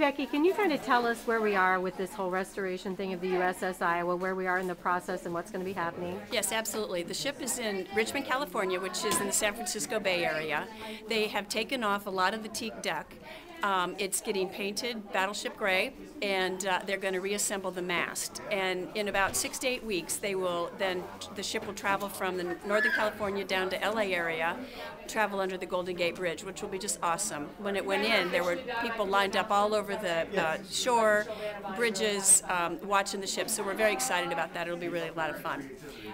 Becky, can you kind of tell us where we are with this whole restoration thing of the USS Iowa, where we are in the process and what's going to be happening? Yes, absolutely. The ship is in Richmond, California, which is in the San Francisco Bay Area. They have taken off a lot of the teak deck. Um, it's getting painted battleship gray, and uh, they're going to reassemble the mast. And in about six to eight weeks, they will then the ship will travel from the Northern California down to LA area, travel under the Golden Gate Bridge, which will be just awesome. When it went in, there were people lined up all over the uh, shore, bridges, um, watching the ship. So we're very excited about that. It'll be really a lot of fun.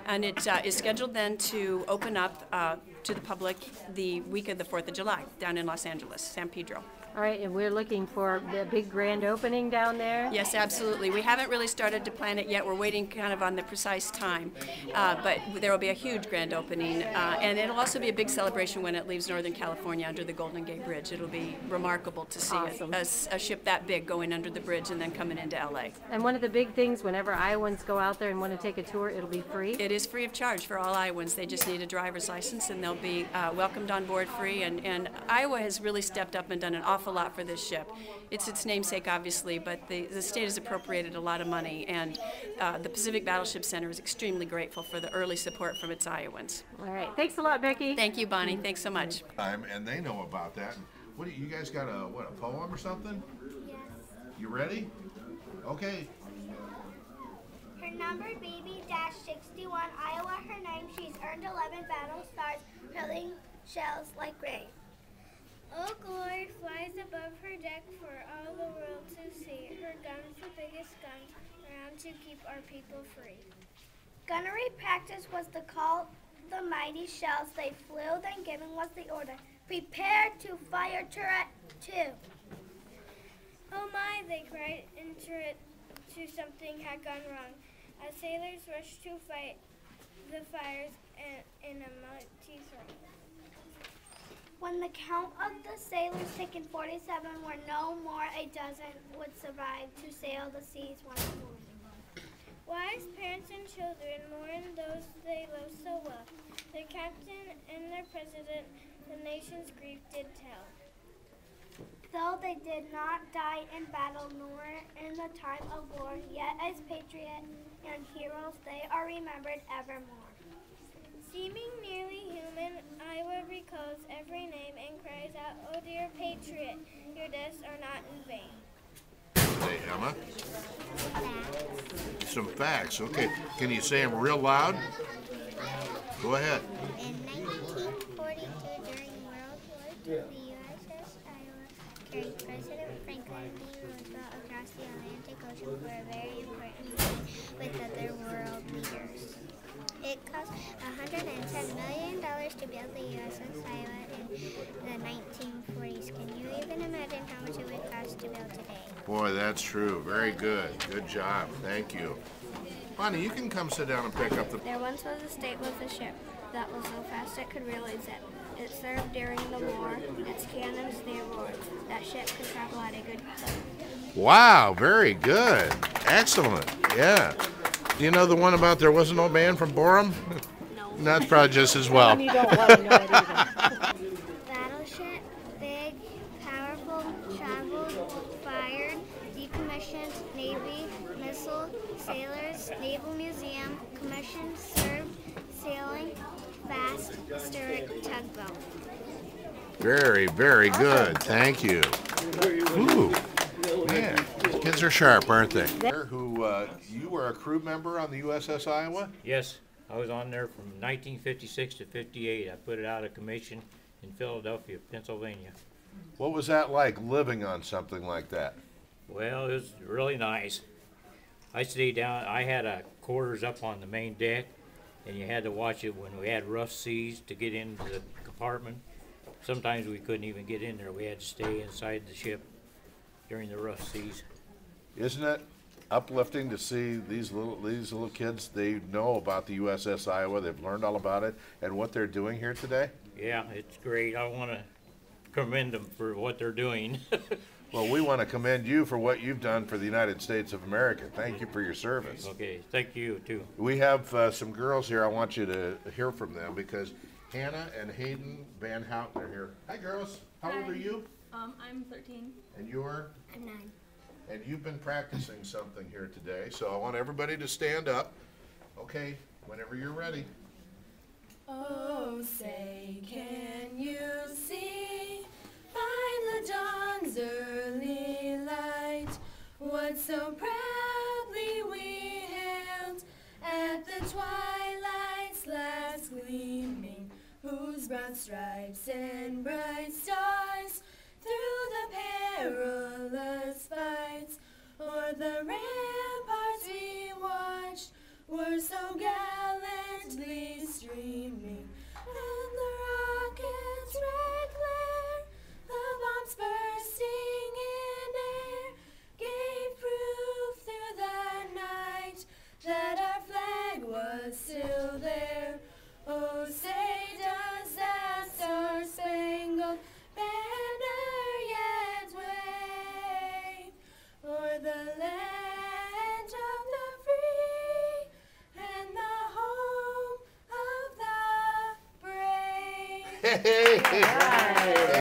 And it uh, is scheduled then to open up uh, to the public the week of the 4th of July down in Los Angeles, San Pedro. All right, and we're looking for the big grand opening down there? Yes, absolutely. We haven't really started to plan it yet. We're waiting kind of on the precise time. Uh, but there will be a huge grand opening. Uh, and it'll also be a big celebration when it leaves Northern California under the Golden Gate Bridge. It'll be remarkable to see Awesome. a, a, a ship that big going under the bridge and then coming into LA. And one of the big things, whenever Iowans go out there and want to take a tour, it'll be free? It is free of charge for all Iowans. They just need a driver's license and they'll be uh, welcomed on board free. And, and Iowa has really stepped up and done an awful lot for this ship. It's its namesake, obviously, but the, the state has appropriated a lot of money, and uh, the Pacific Battleship Center is extremely grateful for the early support from its Iowans. All right, thanks a lot, Becky. Thank you, Bonnie. Thanks so much. time, and they know about that. What, do you you guys got a, what, a poem or something? Yes. You ready? Okay. Her number BB 61, Iowa, her name. She's earned 11 battle stars, hurling shells like rain. Oh, glory flies above her deck for all the world to see. Her guns, the biggest guns around to keep our people free. Gunnery practice was the call. The mighty shells they flew, then given was the order. Prepare to fire turret two. Oh my, they cried it to something had gone wrong. As sailors rushed to fight the fires in, in a mighty throng. When the count of the sailors taken 47 were no more, a dozen would survive to sail the seas once more. Wise parents and children mourn those they love so well. Their captain and their president, the nation's grief did tell. Though they did not die in battle nor in the time of war, yet as patriots and heroes they are remembered evermore. Seeming nearly human, Iowa recalls every name and cries out, Oh dear patriot, your deaths are not in vain. Hey, Emma. Some facts. Okay. Can you say them real loud? Go ahead. In 1942, during World War II, the USS Iowa carried President Franklin D. Roosevelt across the Atlantic Ocean for a very important meeting with other world leaders. It cost $110 million to build the USS Iowa in the 1940s. Can you even imagine how much it would cost to build today? Boy, that's true. Very good. Good job. Thank you. Bonnie, you can come sit down and pick up the. There once was a state with a ship that was so fast it could really zip. It served during the war. Its cannons they roared. That ship could travel at a good clip. Wow, very good. Excellent. Yeah. Do you know the one about there wasn't no man from Borum? No. That's probably just as well. You don't want to know it either. Battleship, big, powerful, traveled, fired, decommissioned, Navy, missile, sailors, Naval Museum, commissioned, served, sailing, fast, historic tugboat. Very, very good. Thank you. Ooh, man, these kids are sharp, aren't they? Who, uh, you were a crew member on the USS Iowa? Yes, I was on there from 1956 to 58. I put it out of commission in Philadelphia, Pennsylvania. What was that like living on something like that? Well, it was really nice. I stayed down, I had a quarters up on the main deck, and you had to watch it when we had rough seas to get into the compartment. Sometimes we couldn't even get in there. We had to stay inside the ship during the rough seas. Isn't it uplifting to see these little these little kids? They know about the USS Iowa. They've learned all about it and what they're doing here today. Yeah, it's great. I want to commend them for what they're doing. Well, we want to commend you for what you've done for the United States of America. Thank you for your service. okay, thank you too. We have uh, some girls here. I want you to hear from them because Hannah and Hayden Van Houten are here. Hi, girls. How old are you? Um, I'm 13. And you're? I'm nine. And you've been practicing something here today, so I want everybody to stand up. Okay, whenever you're ready. Oh, say, can you see by the dawn's early light what so proudly we hailed at the twilight's last gleaming, whose broad stripes and bright stars through the perilous home